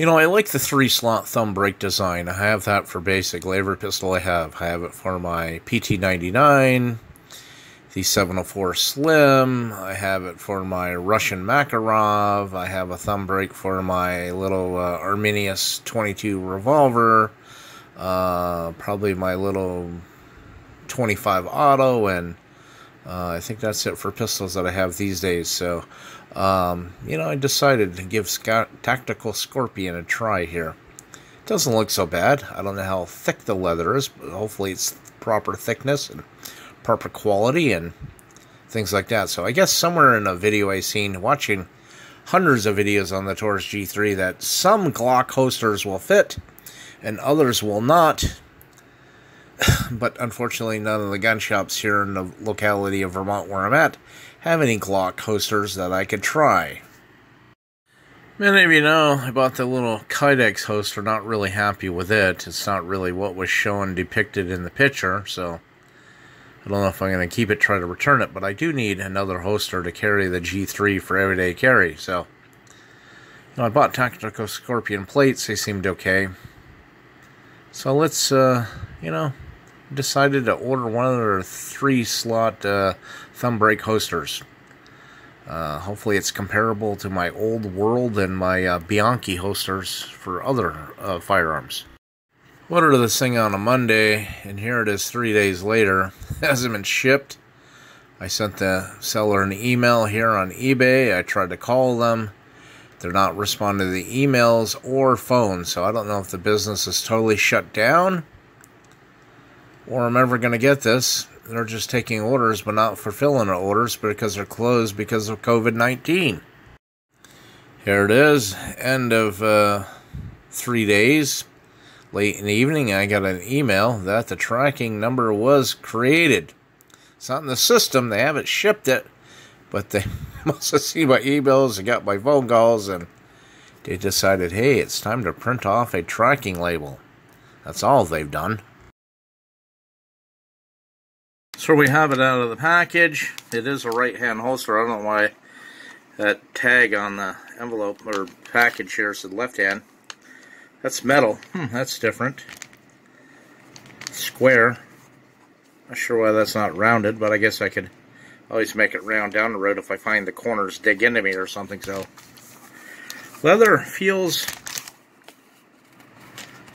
You know, I like the three slot thumb break design. I have that for basically every pistol I have. I have it for my PT99, the 704 Slim. I have it for my Russian Makarov. I have a thumb break for my little uh, Arminius 22 revolver. Uh, probably my little 25 auto, and uh, I think that's it for pistols that I have these days. So, um, you know, I decided to give Scott Tactical Scorpion a try here. It Doesn't look so bad. I don't know how thick the leather is, but hopefully it's proper thickness and proper quality and things like that. So I guess somewhere in a video I seen watching hundreds of videos on the Taurus G3 that some Glock holsters will fit and others will not. but unfortunately, none of the gun shops here in the locality of Vermont where I'm at have any Glock holsters that I could try. Many of you know I bought the little Kydex holster, not really happy with it. It's not really what was shown depicted in the picture, so I don't know if I'm going to keep it, try to return it, but I do need another holster to carry the G3 for everyday carry, so you know, I bought Tactical Scorpion plates, they seemed okay. So let's, uh, you know, decided to order one of their three slot uh, thumb break hosters. Uh, hopefully it's comparable to my old world and my uh, Bianchi holsters for other uh, firearms. Ordered this thing on a Monday, and here it is three days later. it hasn't been shipped. I sent the seller an email here on eBay. I tried to call them. They're not responding to the emails or phone, so I don't know if the business is totally shut down or I'm ever going to get this. They're just taking orders but not fulfilling the orders because they're closed because of COVID 19. Here it is, end of uh, three days. Late in the evening, I got an email that the tracking number was created. It's not in the system, they haven't shipped it, but they must have seen my emails and got my phone calls, and they decided, hey, it's time to print off a tracking label. That's all they've done. So we have it out of the package. It is a right-hand holster. I don't know why that tag on the envelope or package here said left hand. That's metal. Hmm, that's different. Square. Not sure why that's not rounded, but I guess I could always make it round down the road if I find the corners dig into me or something. So leather feels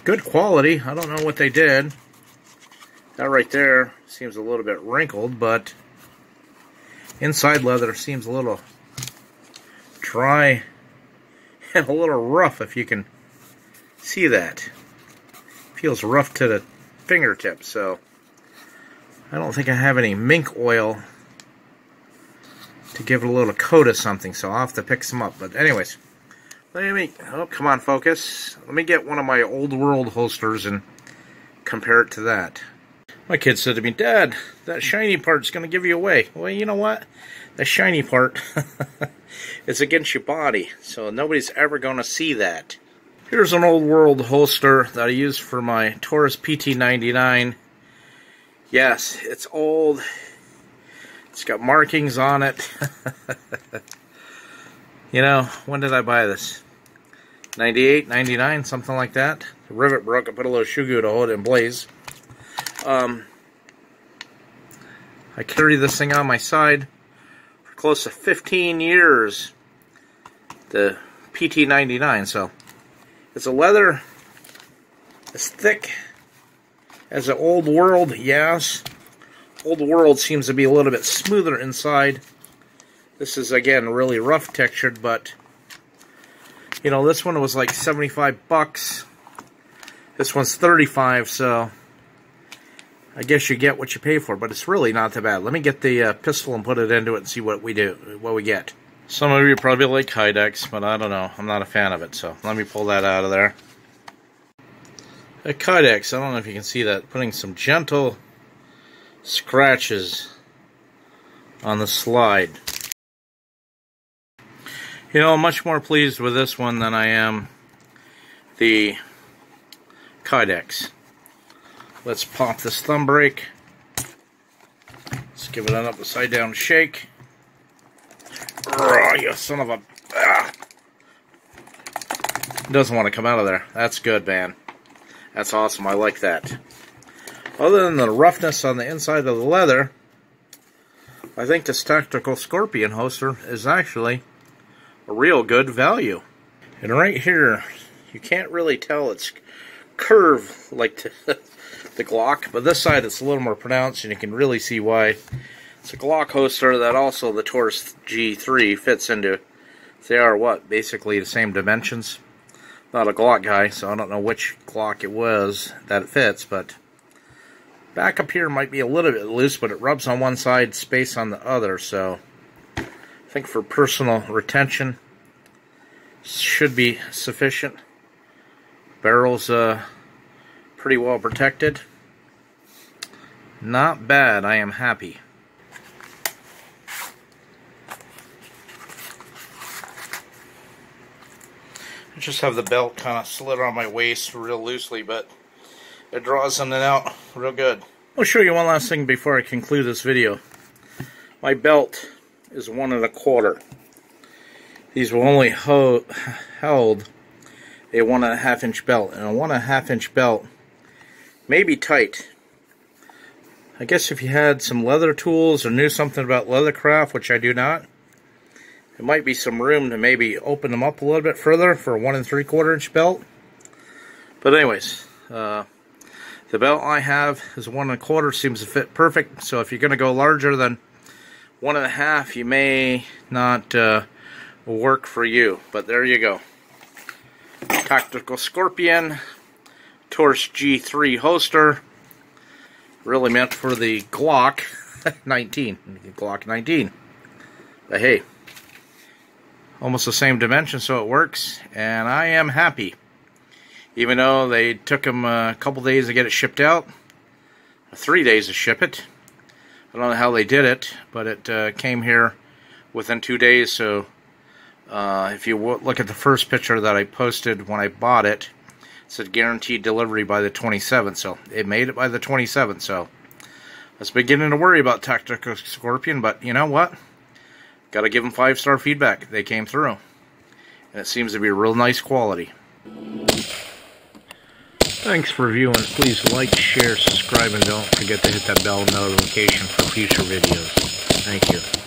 good quality. I don't know what they did. That right there seems a little bit wrinkled, but inside leather seems a little dry and a little rough if you can see that. Feels rough to the fingertips, so I don't think I have any mink oil to give it a little coat of something, so I'll have to pick some up. But anyways, let me, oh, come on, focus. Let me get one of my old world holsters and compare it to that. My kid said to me, Dad, that shiny part's going to give you away. Well, you know what? The shiny part is against your body, so nobody's ever going to see that. Here's an old world holster that I use for my Taurus PT99. Yes, it's old. It's got markings on it. you know, when did I buy this? 98, 99, something like that. The rivet broke. I put a little shoe glue to hold it in place. Um, I carry this thing on my side for close to 15 years. The PT99, so it's a leather as thick as the old world, yes. Old world seems to be a little bit smoother inside. This is again really rough textured, but you know, this one was like 75 bucks. This one's 35, so I guess you get what you pay for, but it's really not that bad. Let me get the uh, pistol and put it into it and see what we do, what we get. Some of you probably like Kydex, but I don't know. I'm not a fan of it, so let me pull that out of there. A Kydex, I don't know if you can see that, putting some gentle scratches on the slide. You know, I'm much more pleased with this one than I am the Kydex. Let's pop this thumb break. Let's give it an upside down shake. Oh, you son of a... Ah. Doesn't want to come out of there. That's good, man. That's awesome. I like that. Other than the roughness on the inside of the leather, I think this Tactical Scorpion holster is actually a real good value. And right here, you can't really tell it's curved like the, Glock, but this side it's a little more pronounced and you can really see why. It's a Glock holster that also the Taurus G3 fits into. They are what? Basically the same dimensions. Not a Glock guy, so I don't know which Glock it was that it fits, but back up here might be a little bit loose, but it rubs on one side, space on the other, so I think for personal retention should be sufficient. Barrel's uh, pretty well protected. Not bad, I am happy. I just have the belt kind of slid on my waist real loosely, but it draws in and out real good. I'll show you one last thing before I conclude this video. My belt is one and a quarter. These will only hold held a one and a half inch belt, and a one and a half inch belt may be tight. I guess if you had some leather tools or knew something about leathercraft, which I do not, there might be some room to maybe open them up a little bit further for a one and three quarter inch belt. But anyways, uh, the belt I have is one and a quarter, seems to fit perfect. So if you're going to go larger than one and a half, you may not uh, work for you. But there you go. Tactical Scorpion, Taurus G3 holster, really meant for the Glock 19, Glock 19. But hey, almost the same dimension so it works and I am happy even though they took them a couple days to get it shipped out three days to ship it I don't know how they did it but it uh, came here within two days so uh, if you look at the first picture that I posted when I bought it said guaranteed delivery by the 27th so it made it by the 27th so I was beginning to worry about Tactical Scorpion but you know what Got to give them five star feedback. They came through. And it seems to be a real nice quality. Thanks for viewing. Please like, share, subscribe, and don't forget to hit that bell notification for future videos. Thank you.